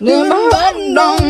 Limbo dong